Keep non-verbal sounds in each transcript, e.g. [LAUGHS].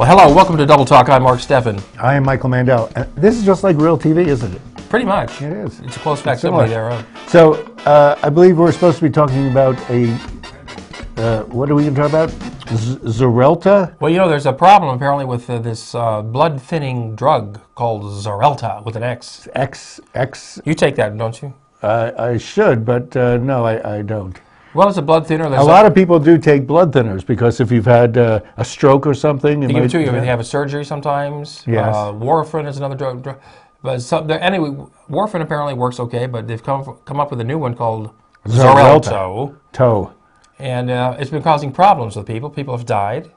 Well, hello, welcome to Double Talk. I'm Mark Steffen. I am Michael Mandel. And this is just like real TV, isn't it? Pretty much. It is. It's a close facsimile thereof. So uh, I believe we're supposed to be talking about a. Uh, what are we going to talk about? Z- Xarelta? Well, you know, there's a problem apparently with uh, this uh, blood thinning drug called Xarelta with an X. X X. You take that, don't you? Uh, I should, but uh, no, I, I don't. Well, it's a blood thinner. A There's lot of people do take blood thinners because if you've had uh, a stroke or something, They give it to you if you have a surgery sometimes. Yes. Uh, warfarin is another drug. drug but some, there, anyway, warfarin apparently works okay, but they've come come up with a new one called. Xarelto, toe. and uh, it's been causing problems with people. People have died.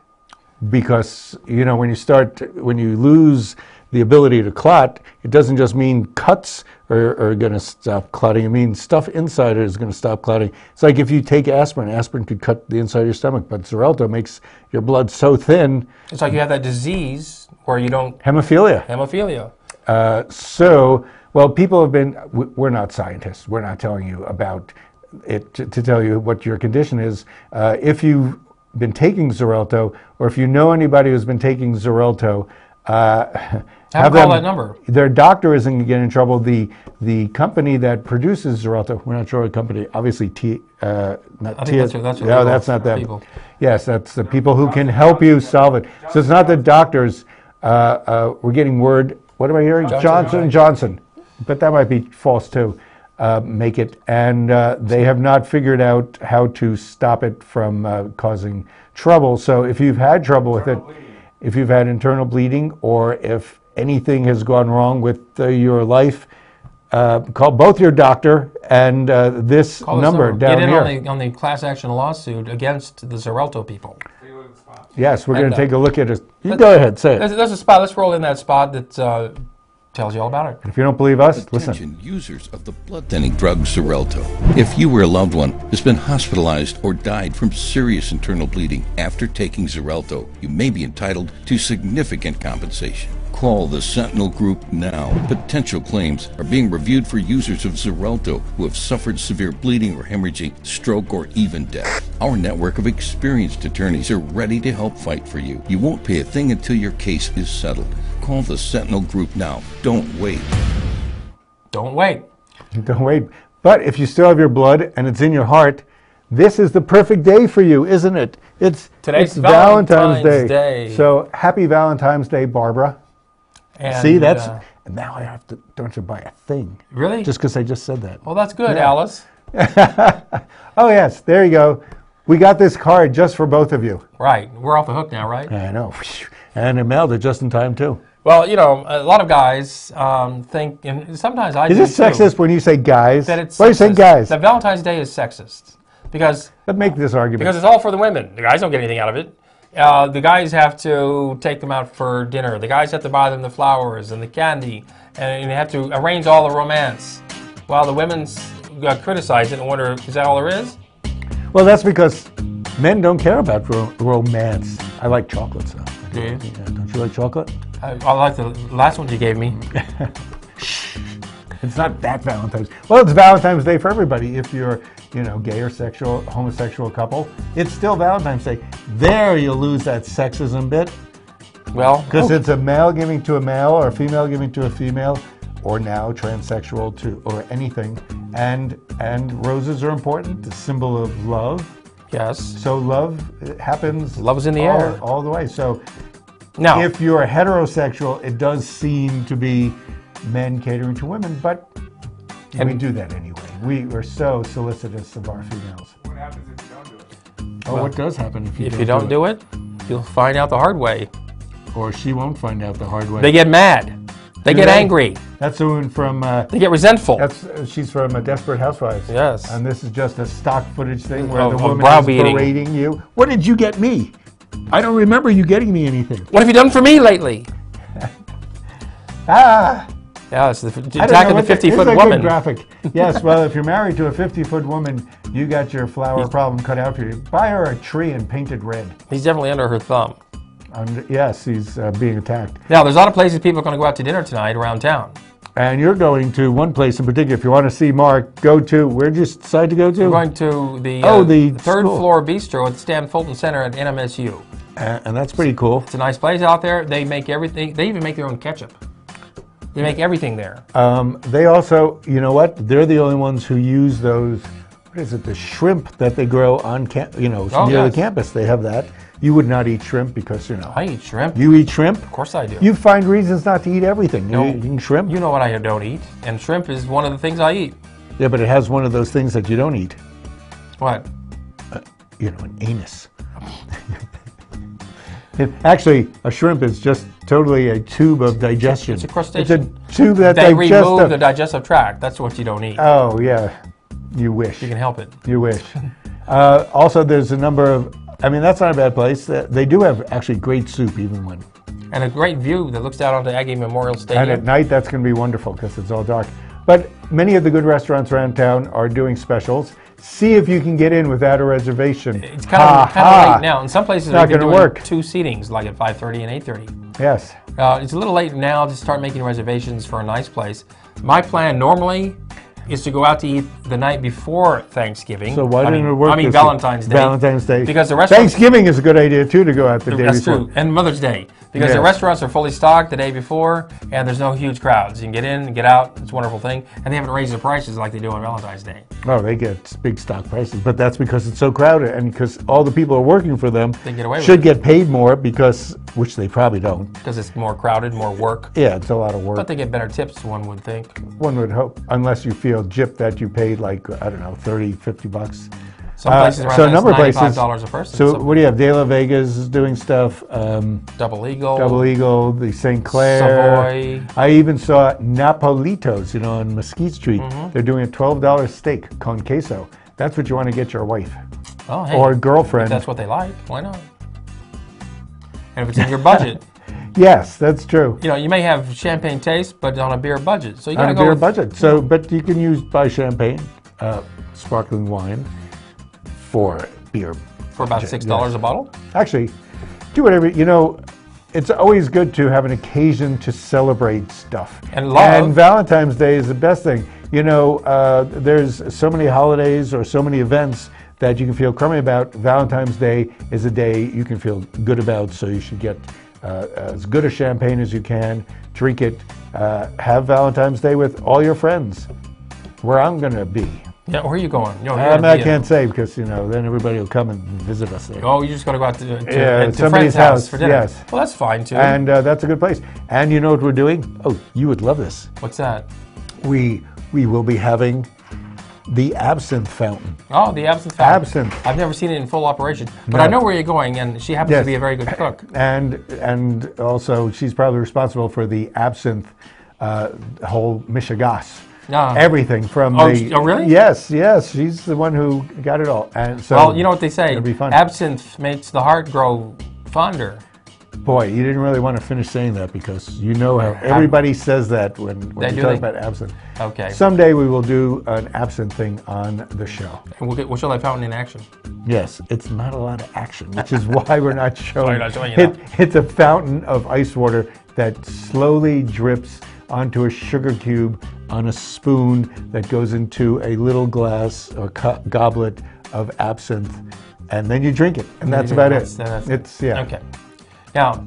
because you know when you start when you lose the ability to clot it doesn't just mean cuts are, are going to stop clotting it means stuff inside it is going to stop clotting it's like if you take aspirin aspirin could cut the inside of your stomach but xarelto makes your blood so thin It's like you have that disease where you don't hemophilia hemophilia. uh, so well people have been. We're not scientists we're not telling you about it to, to tell you what your condition is uh, if you've been taking xarelto or if you know anybody who's been taking xarelto uh, [LAUGHS] Have them call that number. their doctor isn't going to get in trouble. The the company that produces Xarelto, we're not sure what company. Obviously, T. Uh, not I T- that's that's no, people- that's not them. people. Yes, that's the people who can help you solve it. So it's not the doctors. Uh, uh, we're getting word. What am I hearing? Johnson Johnson Johnson, but that might be false too. Uh, make it, and uh, they have not figured out how to stop it from uh, causing trouble. So if you've had trouble with it, if you've had internal bleeding, or if anything has gone wrong with uh, your life, uh, call both your doctor and uh, this Call number down Get in here. on the, on the class action lawsuit against the Xarelto people. yes, we're going to uh, take a look at it. You go ahead, say it. There's, there's a spot. Let's roll in that spot that uh, tells you all about it. If you don't believe us, listen. Attention users of the blood thinning drug Xarelto. If you or a loved one has been hospitalized or died from serious internal bleeding after taking Xarelto, you may be entitled to significant compensation. Call the Sentinel Group now. Potential claims are being reviewed for users of Xarelto who have suffered severe bleeding or hemorrhaging, stroke, or even death. Our network of experienced attorneys are ready to help fight for you. You won't pay a thing until your case is settled. Call the Sentinel Group now. Don't wait. Don't wait. [LAUGHS] Don't wait. But if you still have your blood and it's in your heart, this is the perfect day for you, isn't it? It's Today's it's Valentine's, Valentine's day. Day. So happy Valentine's Day, Barbara. And, See, that's uh, and now I have to don't you buy a thing really. just because I just said that. well, that's good, Yeah. Alice. [LAUGHS] Oh yes, there you go. We got this card just for both of you. Right. We're off the hook now, right? I know, [LAUGHS] and I mailed it just in time too. Well, you know, a lot of guys um, think, and sometimes I Is do too, sexist when you say guys? That it's Why do you say sexist. guys? That Valentine's Day is sexist because Let's make this argument. because it's all for the women. The guys don't get anything out of it. Uh, the guys have to take them out for dinner. The guys have to buy them the flowers and the candy, and they have to arrange all the romance. While the women uh, criticize it and wonder, is that all there is? Well, that's because men don't care about ro- romance. I like chocolates, though. Do you? Yeah, don't you like chocolate? I, I like the last one you gave me. It's not that Valentine's. Well, it's Valentine's Day for everybody. If you're, you know, gay or sexual, homosexual couple, it's still Valentine's Day. There, you'll lose that sexism bit Well, because oh. it's a male giving to a male or a female giving to a female, or now transsexual to or anything. And and roses are important, the symbol of love. Yes. So love happens. Love is in the all, air. all the way. So Now, if you're heterosexual, it does seem to be men catering to women, but we do that anyway. We are so solicitous of our females. What happens if you don't do it? Oh, what does happen if you if don't you don't do it, you'll find out the hard way. Or she won't find out the hard way. They get mad. They Do get they? angry. that's the one from. Uh, They get resentful. that's uh, she's from uh, Desperate Housewives. Yes. And this is just a stock footage thing where Of- the of woman is browbeating. berating you. What did you get me? I don't remember you getting me anything. What have you done for me lately? [LAUGHS] Ah. Yeah, it's the f- I don't know attack of the what 50 this foot a woman. Good graphic. [LAUGHS] Yes, well, if you're married to a 50 foot woman, you got your flower problem cut out for you. Buy her a tree and paint it red. He's definitely under her thumb. And yes, he's uh, being attacked. Now, there's a lot of places people are going to go out to dinner tonight around town. And you're going to one place in particular. If you want to see Mark, go to where'd you decide to go to? We're going to the, Oh, uh, the third school. floor bistro at Stan Fulton Center at NMSU. and, and that's pretty cool. It's a nice place out there. They make everything. They even make their own ketchup. They make everything there. Um, they also, you know what? They're the only ones who use those. What is it? The shrimp that they grow on, cam- you know, Oh, near yes. the campus. They have that. You would not eat shrimp because you know I eat shrimp. you eat shrimp. of course I do. You find reasons not to eat everything. No. You're eating shrimp. You know what I don't eat, and shrimp is one of the things I eat. yeah, but it has one of those things that you don't eat. What? You know, an anus. [LAUGHS] Actually, a shrimp is just totally a tube of digestion. It's a crustacean. It's a tube that They remove the- the digestive tract. That's what you don't eat. oh yeah, you wish. you can help it. You wish. Uh, also, there's a number of. I mean, that's not a bad place. They do have actually great soup, even when. And a great view that looks out onto Aggie Memorial Stadium. And at night, that's going to be wonderful because it's all dark. But many of the good restaurants around town are doing specials. See if you can get in without a reservation. It's kind of, kind of late now. In some places, Not they're doing work. two seatings, like at 5:30 and 8:30. Yes. Uh, it's a little late now to start making reservations for a nice place. My plan normally is to go out to eat the night before Thanksgiving. So why I didn't mean, it work? I mean? Valentine's Day. Valentine's Day. Because the restaurant- Thanksgiving is a good idea too to go out the day That's before. true. And Mother's Day. Because the restaurants are fully stocked the day before and there's no huge crowds. You can get in and get out. It's a wonderful thing. And they haven't raised the prices like they do on Valentine's Day. Oh, they get big stock prices, but that's because it's so crowded and because all the people are working for them They get away should get paid more because, which they probably don't. Because it's more crowded, more work. Yeah, it's a lot of work. But they get better tips, one would think. One would hope, unless you feel gypped that you paid like, I don't know, 30, 50 bucks. Some Uh, places around so a number of places. $95 a person. So what do you have? De La Vegas doing stuff. Um, Double Eagle. Double Eagle, the St. Clair. Savoy. I even saw Nopalitos, you know, on Mesquite Street. Mm-hmm. They're doing a $12 steak con queso. That's what you want to get your wife Oh, hey. or girlfriend. That's what they like. Why not? And if it's in your budget, [LAUGHS] yes, that's true. you know, you may have champagne taste, but on a beer budget. So you gotta a go beer with, budget. So, but you can use buy champagne, uh, sparkling wine for beer. for about six dollars a bottle. Actually, do whatever you know. It's always good to have an occasion to celebrate stuff. And love. And Valentine's Day is the best thing. You know, uh, there's so many holidays or so many events that you can feel crummy about. Valentine's Day is a day you can feel good about, so you should get uh, as good a champagne as you can, drink it, uh, have Valentine's Day with all your friends. Where I'm going to be. Yeah, where are you going? No, Um, I can't say because, you know, then everybody will come and visit us there. Oh, you just got to go out to, to, Yeah, to somebody's friend's house, house, for dinner. yes. Well, that's fine too. And uh, that's a good place. And you know what we're doing? Oh, you would love this. What's that? We we will be having the absinthe fountain. Oh, the absinthe. fountain. Absinthe. I've never seen it in full operation, but No. I know where you're going, and she happens Yes. to be a very good cook. And and also she's probably responsible for the absinthe uh, whole Michigas. Ah. Everything from Oh, the oh, really? Yes, yes. She's the one who got it all. And so Well, you know what they say. It'll be fun. Absinthe makes the heart grow fonder. Boy, you didn't really want to finish saying that because you know how everybody says that when, when They you talk about absinthe. Okay. Someday we will do an absinthe thing on the show. And we'll, get, we'll show that fountain in action. Yes, it's not a lot of action, which is [LAUGHS] why we're not showing. not showing it. It's a fountain of ice water that slowly drips onto a sugar cube on a spoon that goes into a little glass or goblet of absinthe, and then you drink it, and that's about it. That's- It's yeah. Okay. Now,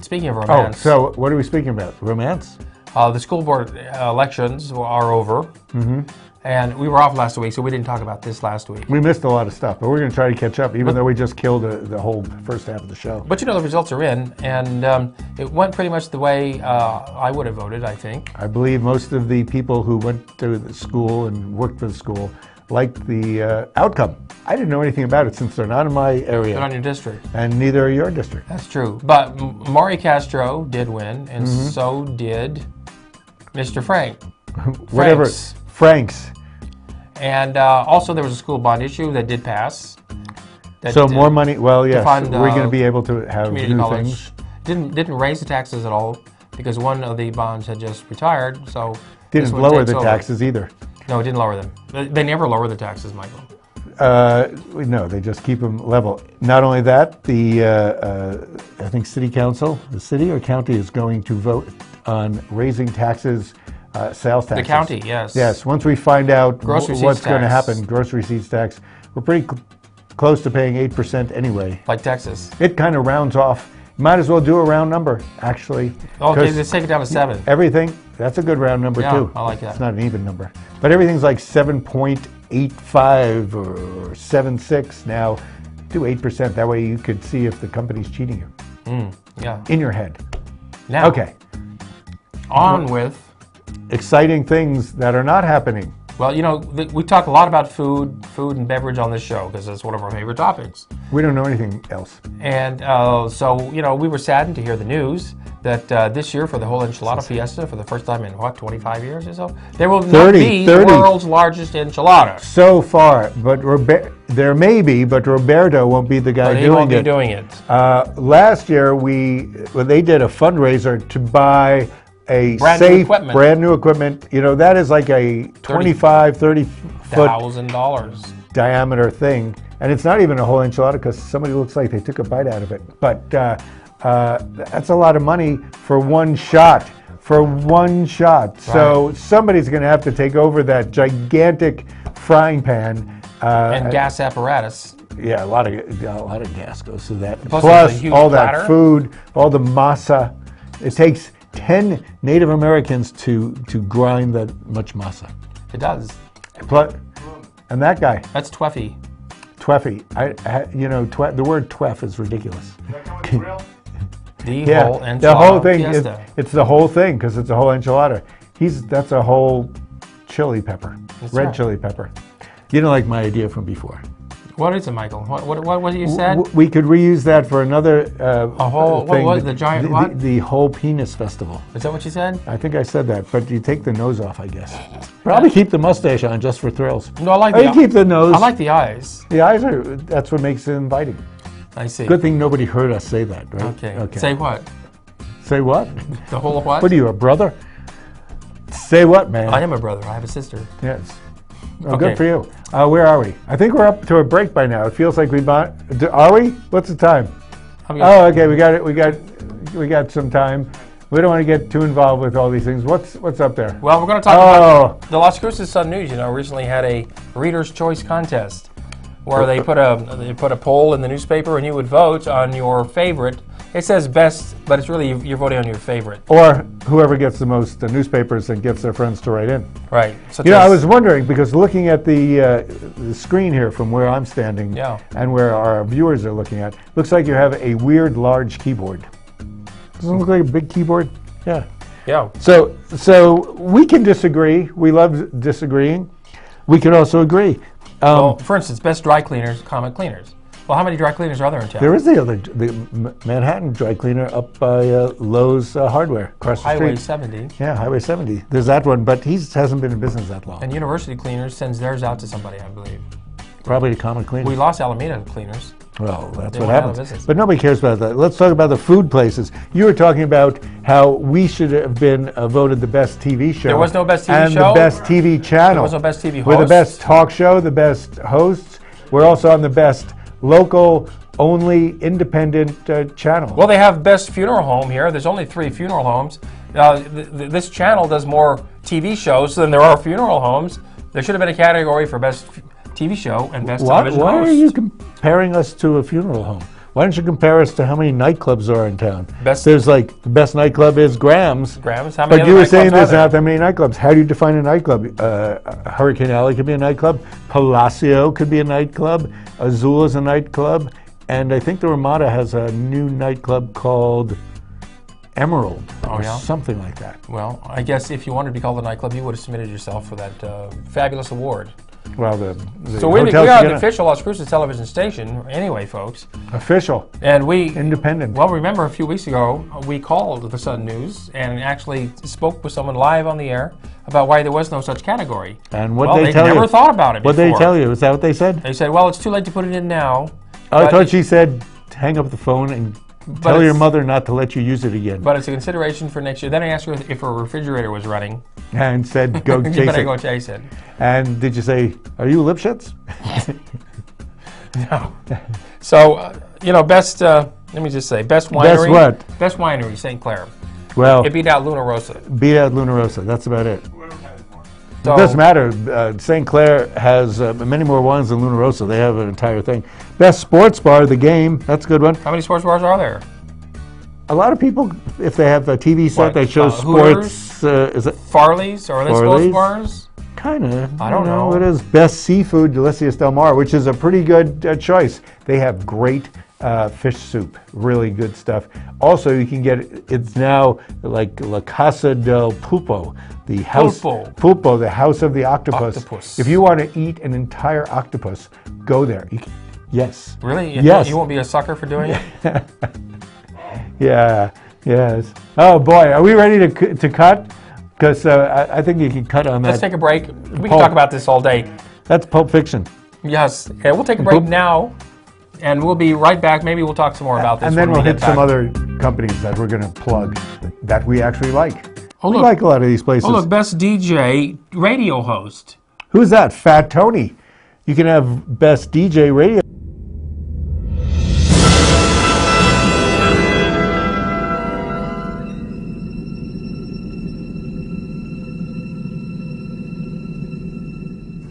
speaking of romance. Oh, romance, so what are we speaking about? Romance? uh, the school board uh, elections are over, Mm-hmm. And we were off last week, so we didn't talk about this last week. We missed a lot of stuff, but we're going to try to catch up, even though we just killed the, the whole first half of the show. But you know the results are in, and um, it went pretty much the way uh, I would have voted. I think. I believe most of the people who went to the school and worked for the school liked the uh, outcome. I didn't know anything about it since they're not in my Put not in your district. and neither are your district. That's true. But M- Maury Castro did win, and Mm-hmm. so did Mr. Frank. [LAUGHS] Whatever. Franks. Franks. And uh, also, there was a school bond issue that did pass. That So did- more money. Well, yes, fund, we're going uh, to be able to have community new college things. didn't didn't raise the taxes at all because one of the bonds had just retired. So this Didn't one lower takes the over. taxes either. No, it didn't lower them. They- They never lower the taxes, Michael. Uh, no, they just keep them level. Not only that, the uh, uh, I think city council, the city or county is going to vote on raising taxes, uh, sales taxes. The county, yes. Yes. Once we find out wh- what's going to tax. happen, grocery receipts tax, we're pretty cl- close to paying 8% anyway. like Texas. It kind of rounds off. Might as well do a round number, actually. Oh, Okay, 'cause let's take it down to seven. everything, that's a good round number Yeah, too. I like that. It's not an even number. But everything's like 7.85 or 7.6 now. Do 8%. That way you could see if the company's cheating you Yeah. in your head. Now, Okay. on with. Exciting things that are not happening. Well, you know, th- we talk a lot about food, food and beverage on this show because it's one of our favorite topics. We don't know anything else. And uh, so, you know, we were saddened to hear the news that uh, this year for the whole enchilada fiesta, for the first time in what, 25 years or so, there will not be 30. the world's largest enchilada. So far, but Robe- there may be, but Roberto won't be the guy But he doing won't be it. doing it. Uh, last year, we well, they did a fundraiser to buy a Brand new safe, equipment. brand new equipment. You know, that is like a 25, 30 foot Thousand dollars. diameter thing, and it's not even a whole enchilada because somebody looks like they took a bite out of it. But uh, uh, that's a lot of money for one shot. For one shot, so somebody's going to have to take over that gigantic frying pan. Uh, And gas apparatus. yeah, a lot of a lot of gas goes to that. Plus Plus, it's a huge all platter. that food, all the masa. It takes ten Native Americans to to grind that much masa. It does. Plus, and that guy, That's Tweffy. Tweffy. I, I you know, twe- the word tweff is ridiculous. Coming to grill? The Yeah, whole enchilada the whole thing. It, it's the whole thing because it's a whole enchilada. He's that's a whole chili pepper, red right. chili pepper. You don't like my idea from before. What is it, Michael? What, what, what was you said? W- We could reuse that for another uh, A whole- what thing, was the giant the, what? The, the whole penis festival. Is that what you said? I think I said that, but you take the nose off, I guess. Probably keep the mustache on just for thrills. No, I like Or the you keep the nose. I like the eyes. the eyes are. That's what makes it inviting. I see. Good thing nobody heard us say that, right? Okay. Say what? Say what? The whole what? What are you, a brother? Say what, man? I am a brother. I have a sister. Yes. Well, Okay. Good for you. Uh, where are we? I think we're up to a break by now. It feels like we bought. Are we? What's the time? Oh, okay. We got it. We got. We got some time. We don't want to get too involved with all these things. What's What's up there? Well, we're going to talk Oh. about the Las Cruces Sun News. You know, recently had a Reader's Choice contest where they put a they put a poll in the newspaper and you would vote on your favorite. It says best, but it's really you're voting on your favorite, Or whoever gets the most uh, newspapers and gets their friends to write in. right? So You know, I was wondering because looking at the, uh, the screen here from where I'm standing Yeah. and where our viewers are looking at, looks like you have a weird large keyboard. Doesn't it look like a big keyboard? Yeah. yeah. So, so we can disagree. We love disagreeing. We can also agree. Um, Well, for instance, best dry cleaners, Comet Cleaners. Well, how many dry cleaners are there in town? there is the other, the M- Manhattan dry cleaner up by uh, Lowe's uh, Hardware across the Highway street. 70. Yeah, Highway 70. There's that one, but he hasn't been in business that long. And University Cleaners sends theirs out to somebody, I believe. Probably the Comet Cleaners. We lost Alameda Cleaners. Well, that's They what went out of happens. business. But nobody cares about that. Let's talk about the food places. You were talking about how we should have been uh, voted the best TV show. There was no best TV show? and show? the best TV channel. There was no best TV We're the best talk show, the best hosts. We're also on the best local, only independent uh, channel. Well, they have best funeral home here. There's only three funeral homes. Uh, th- th- this channel does more TV shows than there are funeral homes. There should have been a category for best f- TV show and best Why, television why are you comparing us to a funeral home? Why don't you compare us to how many nightclubs there are in town? Best- There's like the best nightclub is Graham's. Graham's? How many But you were saying there's there? not that many nightclubs. How do you define a nightclub? Uh, Hurricane Alley could be a nightclub. Palacio could be a nightclub. Azul is a nightclub. And I think the Ramada has a new nightclub called Emerald or Oh, yeah? something like that. Well, I guess if you wanted to be called a nightclub, you would have submitted yourself for that uh, fabulous award. Well, the, the So we, we are the official Las Cruces television station, anyway, folks. official, And we independent. Well, remember a few weeks ago, uh, we called the Sun News and actually spoke with someone live on the air about why there was no such category. and what well, they, they tell never you? thought about it What they tell you? Is that what they said? They said, well, it's too late to put it in now. Oh, I thought she said, hang up the phone and tell your mother not to let you use it again. But it's a consideration for next year. Then I asked her if her refrigerator was running. and said, go [LAUGHS] you chase better it. go chase it. And did you say, are you Lipschitz? [LAUGHS] No. So, uh, you know, best, uh, let me just say, best winery. Best what? Best winery, St. Clair. Well, It beat out Luna Rosa. beat out Luna Rosa. That's about it. Whoever has more. So- It doesn't matter. Uh, St. Clair has uh, many more wines than Luna Rosa. They have an entire thing. Best sports bar, the game. That's a good one. How many sports bars are there? A lot of people, if they have a TV set What, that shows uh, sports, uh, is it Farley's or are they Farley's? sports bars? kind of? I don't know. It is best seafood, Delicias Del Mar, which is a pretty good uh, choice. They have great uh, fish soup, really good stuff. Also, you can get it's now like La Casa del Pulpo, the house Pulpo. Pulpo, the house of the octopus. Octopus. If you want to eat an entire octopus, go there. You can, yes. Really? You, Yes. You won't be a sucker for doing it? [LAUGHS] Yeah. Yes. Oh boy, are we ready to to cut? Because uh, I, I think you can cut on that. Let's take a break. We can talk about this all day. That's Pulp Fiction. Yes. Okay, we'll take a break Pulp. now, and we'll be right back. Maybe we'll talk some more about this. And then we'll we hit some other companies that we're going to plug that we actually like. Oh, we look. like a lot of these places. Oh, look, best DJ radio host. Who's that? Fat Tony. You can have best DJ radio.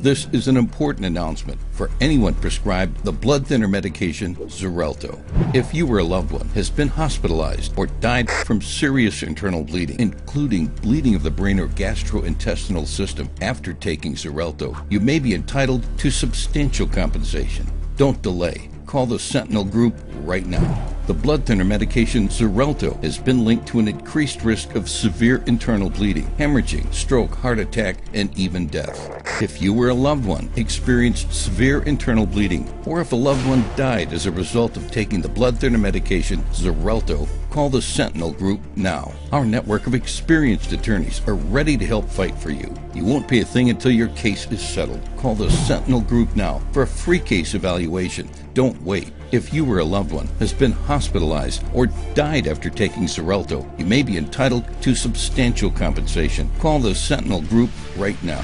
This is an important announcement for anyone prescribed the blood thinner medication Xarelto. If you or a loved one has been hospitalized or died from serious internal bleeding, including bleeding of the brain or gastrointestinal system after taking Xarelto, you may be entitled to substantial compensation. Don't delay. Call the Sentinel Group right now. The blood thinner medication Xarelto has been linked to an increased risk of severe internal bleeding, hemorrhaging, stroke, heart attack, and even death. If you or a loved one experienced severe internal bleeding, or if a loved one died as a result of taking the blood thinner medication Xarelto, call the Sentinel Group now. Our network of experienced attorneys are ready to help fight for you. You won't pay a thing until your case is settled. Call the Sentinel Group now for a free case evaluation. Don't wait. If you or a loved one has been hospitalized or died after taking Xarelto, you may be entitled to substantial compensation. Call the Sentinel Group right now.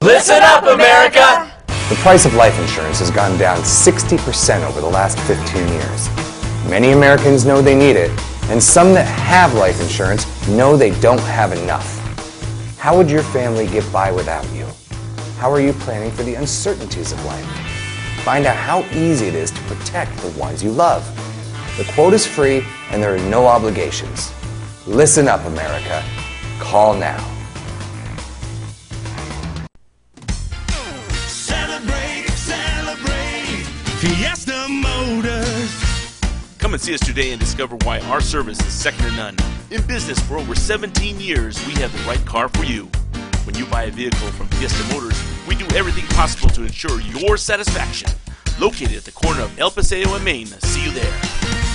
Listen up, America! The price of life insurance has gone down 60% over the last 15 years. Many Americans know they need it, and some that have life insurance know they don't have enough. How would your family get by without you? How are you planning for the uncertainties of life? Find out how easy it is to protect the ones you love. The quote is free and there are no obligations. Listen up, America. Call now. Celebrate, celebrate, Fiesta Motors. Come and see us today and discover why our service is second to none. In business for over 17 years, we have the right car for you. When you buy a vehicle from Fiesta Motors, we do everything possible to ensure your satisfaction. Located at the corner of El Paseo and Main. See you there.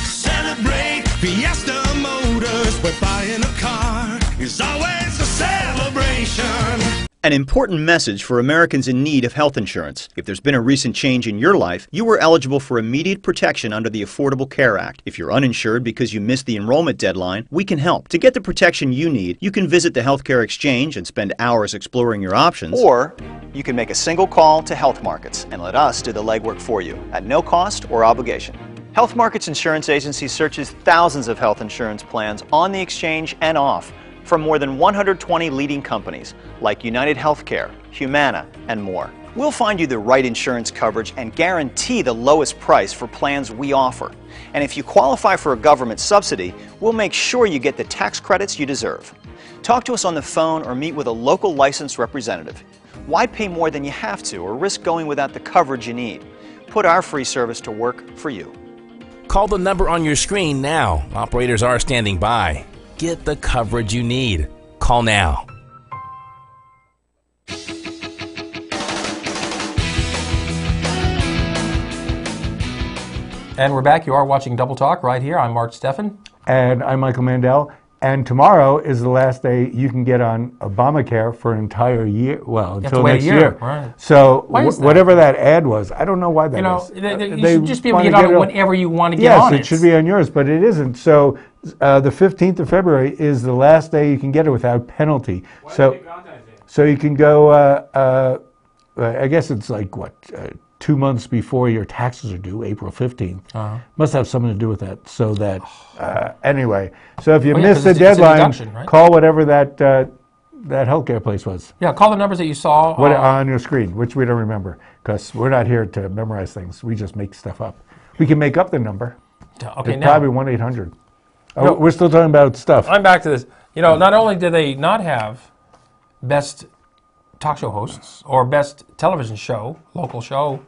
Celebrate, Fiesta Motors. Where buying a car is always a celebration. An important message for Americans in need of health insurance. If there's been a recent change in your life, you are eligible for immediate protection under the Affordable Care Act. If you're uninsured because you missed the enrollment deadline, we can help. To get the protection you need, you can visit the Healthcare Exchange and spend hours exploring your options. Or you can make a single call to Health Markets and let us do the legwork for you at no cost or obligation. Health Markets Insurance Agency searches thousands of health insurance plans on the exchange and off from more than 120 leading companies like United Healthcare, Humana, and more. We'll find you the right insurance coverage and guarantee the lowest price for plans we offer. And if you qualify for a government subsidy, we'll make sure you get the tax credits you deserve. Talk to us on the phone or meet with a local licensed representative. Why pay more than you have to or risk going without the coverage you need? Put our free service to work for you. Call the number on your screen now. Operators are standing by. Get the coverage you need. Call now. And we're back. You are watching Double Talk right here. I'm Mark Steffen. And I'm Michael Mandel. And tomorrow is the last day you can get on Obamacare for an entire year. Well, have until next year, year. right. So wh- that? whatever that ad was, I don't know why that You know, is. they- they- Uh, you they should just be able to wanna get on it whenever you want to get yes, on it. it should be on yours, but it isn't. So uh, the 15th of February is the last day you can get it without penalty. so, so you can go. Uh, uh, I guess it's like what uh, two months before your taxes are due, April 15th. Uh-huh. Must have something to do with that. So that [SIGHS] uh, anyway, so if you Well, yeah, the it's- it's deadline, deduction, right? call whatever that uh, that healthcare place was. Yeah, call the numbers that you saw. What uh, on your screen, which we don't remember, because we're not here to memorize things. We just make stuff up. We can make up the number. okay, It's now probably one eight hundred. Oh, No. we're still talking about stuff. I'm back to this. You know, not only do they not have best talk show hosts or best television show, local show,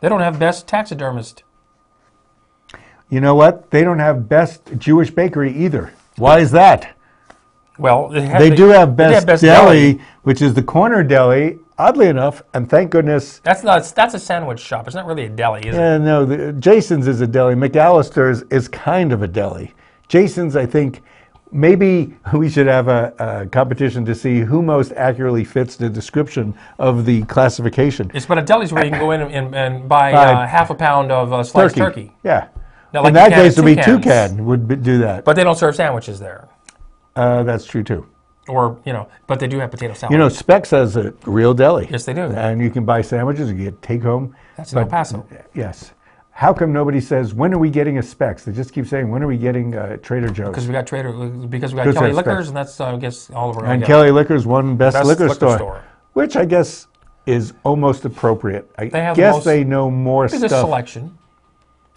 they don't have best taxidermist. You know what? They don't have best Jewish bakery either. Why is that? Well, they, have, They do have they best, deli, which is the corner deli. Oddly enough, and thank goodness, That's not. That's a sandwich shop. It's not really a deli, is it? uh, no, the, Jason's is a deli. McAllister's is kind of a deli. Jason's, I think, maybe we should have a, a competition to see who most accurately fits the description of the classification. It's but a deli's where you can go in and, and buy uh, half a pound of uh, sliced turkey. Yeah. Now, like In that case, it would be. Toucan would be, do that. But they don't serve sandwiches there, Uh, that's true too. or you know, but they do have potato salad. You know, Specs has a real deli. Yes, they do. And you can buy sandwiches. You get take home. That's in El Paso. Yes. How come nobody says when are we getting a Specs? They just keep saying when are we getting uh, Trader Joe's? Because we got Trader, because we got Kelly Liquors, and that's uh, I guess all of our and. Kelly Liquors won best, Best liquor, liquor store, store. which I guess is almost appropriate. I They have the guess most- they know more biggest stuff. selection.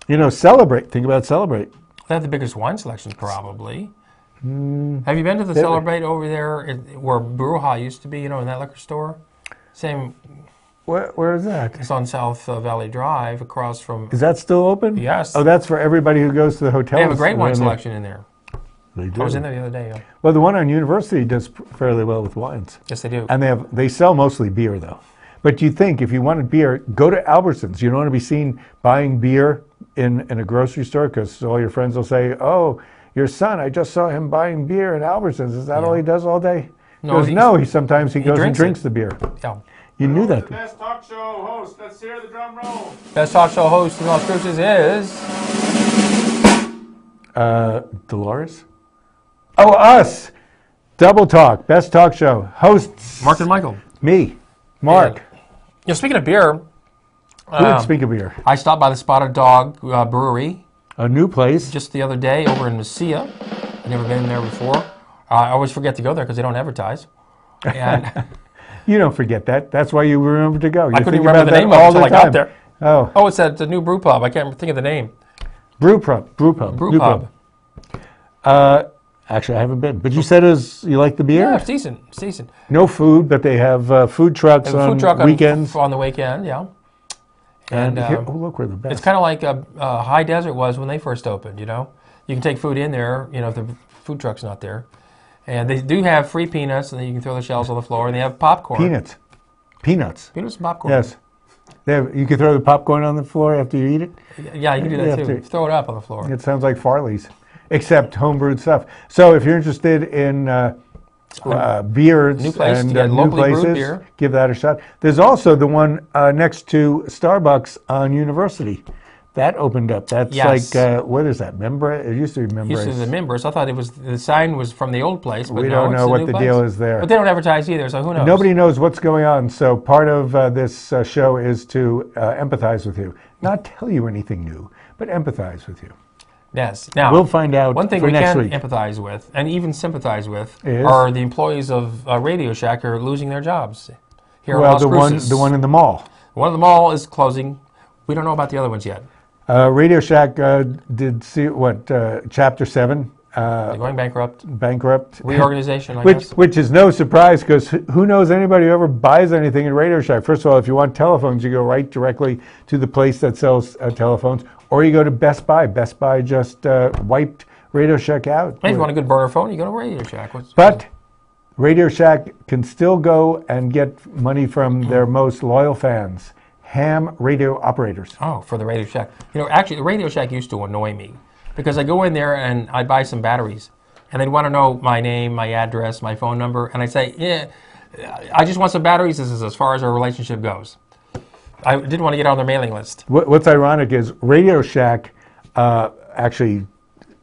You know, celebrate. Think about celebrate. They have the biggest wine selection, probably. Mm. Have you been to the Celebrate over there, where Bruja used to be? You know, in that liquor store. Same. Where, where is that? It's on South uh, Valley Drive, across from. Is that still open? Yes. Oh, that's for everybody who goes to the hotels. They have a great wine around there. selection in there. They do. I was in there the other day. yeah. Well, the one on University does fairly well with wines. Yes, they do. And they have they sell mostly beer though. But you think if you wanted beer, go to Albertsons. You don't want to be seen buying beer in, in a grocery store because all your friends will say, "Oh, your son, I just saw him buying beer in Albertsons. Is that all he does all day?" He No, goes, no. He sometimes he, he goes and drinks it. drinks the beer. Yeah. You knew that. Best talk show host. Let's hear the drum roll. Best talk show host in Las Cruces is Uh, Dolores. Oh, us. Double Talk, best talk show hosts. Mark and Michael. Me, Mark. You know, speaking of beer, Who would um, speak of beer? I stopped by the Spotted Dog uh, Brewery A new place. just the other day over in Mesilla. I've never been there before. Uh, I always forget to go there because they don't advertise. And [LAUGHS] You don't forget that. That's why you remember to go. You I couldn't remember the name of it until I got there. Oh, oh, it's at the new brew pub. I can't think of the name. brew pub, brew pub, Brew new pub. Uh, actually, I haven't been. But you said is you like the beer? Yeah, it's decent. It's decent. No food, but they have uh, food trucks have on food truck weekends. on, the weekend. Yeah. and and, here, um, oh, look, we're the best. It's kind of like a, uh, High Desert was when they first opened. You know, you can take food in there. You know, if the food truck's not there, and they do have free peanuts, and then you can throw the shells on the floor, and they have popcorn. peanuts. Peanuts. Peanuts and popcorn. Yes. They have, you can throw the popcorn on the floor after you eat it. Yeah, you can do that have too. Throw it up on the floor. It sounds like Farley's, except homebrewed stuff. So if you're interested in uh, uh, beers New place and uh, new places, beer. give that a shot. There's also the one uh, next to Starbucks on University. That opened up. That's Yes. like uh, what is that? Membra? It used to be Used to Membra. the members. I thought it was the sign was from the old place, but We no, don't know what the place. deal is there. But they don't advertise either, so who knows? Nobody knows what's going on. So part of uh, this uh, show is to uh, empathize with you, not tell you anything new, but empathize with you. Yes. Now We'll find out One thing for we next can week. empathize with, and even sympathize with, Is? are the employees of uh, Radio Shack are losing their jobs here well, the one, the one in the mall. One of the mall is closing. We don't know about the other ones yet. Uh, Radio Shack uh, did see what uh, Chapter Seven uh, They're going bankrupt. bankrupt Reorganization, I which guess. which is no surprise because who knows anybody who ever buys anything in Radio Shack? First of all, if you want telephones, you go right directly to the place that sells uh, telephones, or you go to Best Buy. Best Buy just uh, wiped Radio Shack out. Maybe if you want a good burner phone, you go to Radio Shack. What's, But Radio Shack can still go and get money from their [CLEARS THROAT] most loyal fans, ham radio operators. Oh, for the Radio Shack. You know, actually, the Radio Shack used to annoy me because I go in there and I buy some batteries, and they'd want to know my name, my address, my phone number, and I say, yeah, I just want some batteries. This is as far as our relationship goes. I didn't want to get on their mailing list. What's ironic is Radio Shack uh, actually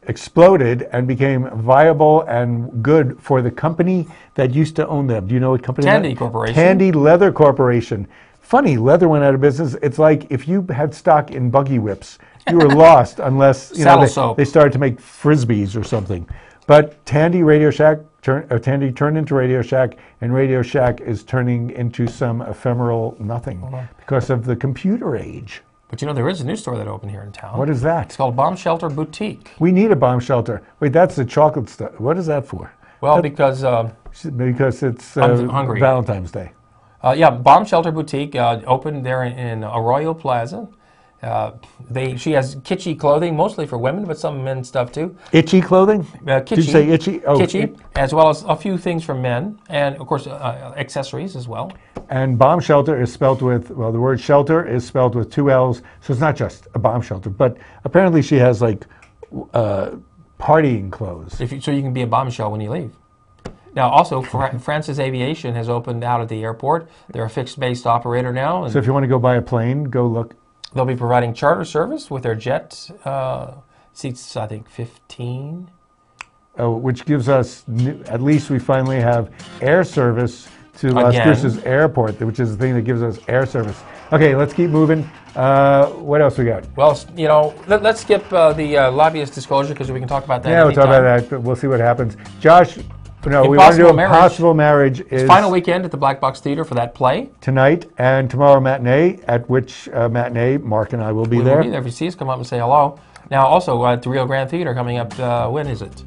exploded and became viable and good for the company that used to own them. Do you know what company? Tandy that- Corporation. Tandy Leather Corporation. Funny. Leather went out of business. It's like if you had stock in buggy whips, you were [LAUGHS] lost unless you know they, they started to make frisbees or something. But Tandy Radio Shack, turn, uh, Tandy turned into Radio Shack, and Radio Shack is turning into some ephemeral nothing because of the computer age. But you know, there is a new store that opened here in town. What is that? It's called Bomb Shelter Boutique. We need a bomb shelter. Wait, that's the chocolate stuff. What is that for? Well, because um, Because it's uh, hungry. Valentine's Day. Uh, yeah, Bomb Shelter Boutique uh, opened there in, in Arroyo Plaza. Uh, they she has kitschy clothing, mostly for women, but some men stuff too. Itchy clothing? Uh, Did you say itchy? Oh, kitschy, it- as well as a few things for men, and of course uh, accessories as well. And bomb shelter is spelled with, well, the word shelter is spelled with two L's, so it's not just a bomb shelter. But apparently she has like uh, partying clothes. If you, so you can be a bombshell when you leave. Now, also, Fra- Francis Aviation has opened out at the airport. They're a fixed-based operator now, and So if you want to go buy a plane, go look. they'll be providing charter service with their jet uh, seats. I think 15. uh, which gives us, new, at least we finally have air service to Las Again. Cruces Airport, which is the thing that gives us air service. Okay, let's keep moving. Uh, what else we got? Well, you know, let, us skip uh, the uh, lobbyist disclosure because we can talk about that. yeah, we'll talk about that, but we'll see what happens. Josh, no, we want to do Impossible Marriage. Impossible Marriage is Final weekend at the Black Box Theater for that play. tonight and tomorrow matinee, at which uh, matinee Mark and I will be We there. will be there. If you see us, come up and say hello. Now, also uh, at the Rio Grande Theater coming up. Uh, when is it?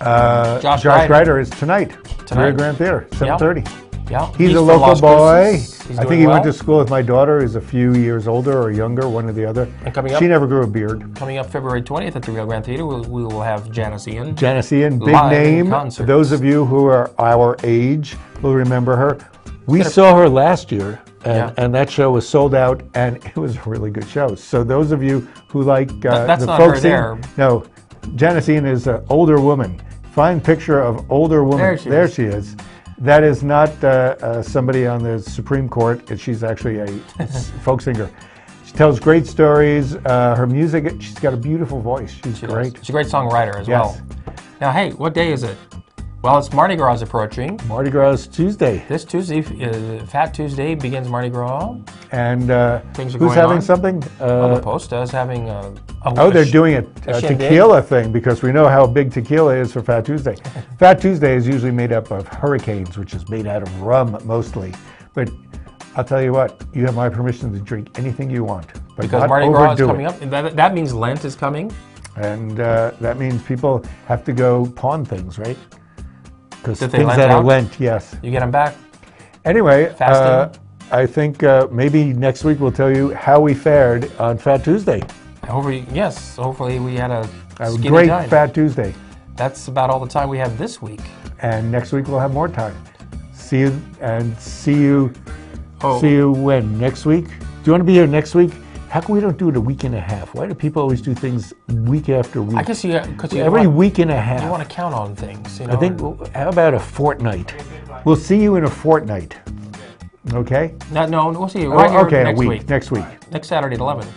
Uh, Josh Josh Ryder. Ryder is tonight. Tonight. Rio Grand Theater, 7.30. Yeah, He's, a local boy. I think he well. went to school with my daughter, who's a few years older or younger, one or the other. And coming up- She never grew a beard. Coming up February 20th at the Rio Grande Theater, we'll, we will have Janis Ian. Janis Ian, big name. Those of you who are our age will remember her. We saw her last year, and, Yeah. and that show was sold out, and [LAUGHS] it was a really good show. So those of you who like uh, that's the not her folk scene- there. no, Janis Ian is an older woman. Fine picture of older woman. There she is. she is. That is not uh, uh, somebody on the Supreme Court. She's actually a [LAUGHS] folk singer. She tells great stories. Uh, her music, she's got a beautiful voice. She's She does. great. She's a great songwriter as Yes. well. Now, hey, what day is it? Well, it's Mardi Gras approaching. Mardi Gras Tuesday. This Tuesday, uh, Fat Tuesday, begins Mardi Gras. And uh, Things are who's going having on. something? Uh, the Post is having a, a oh, they're doing a, a a tequila thing because we know how big tequila is for Fat Tuesday. [LAUGHS] Fat Tuesday is usually made up of hurricanes, which is made out of rum mostly. But I'll tell you what, you have my permission to drink anything you want. But because Mardi Gras is coming it. up. And That, that means Lent is coming. And uh, that means people have to go pawn things, right? Because things that are out? Lent, yes. You get them back. Anyway, uh, I think uh, maybe next week we'll tell you how we fared on Fat Tuesday. Hopefully, yes. Hopefully, we had a, A great. Fat Tuesday. That's about all the time we have this week. And next week we'll have more time. See you and see you. Oh. See you when next week. Do you want to be here next week? How come we don't do it a week and a half? Why do people always do things week after week? I guess you because Every want, week and a half. you want to count on things. You know. I think. How about a fortnight? We'll see you in a fortnight. Okay. no, no, we'll see you Oh, right here next week, week. Next week. Next Saturday at eleven.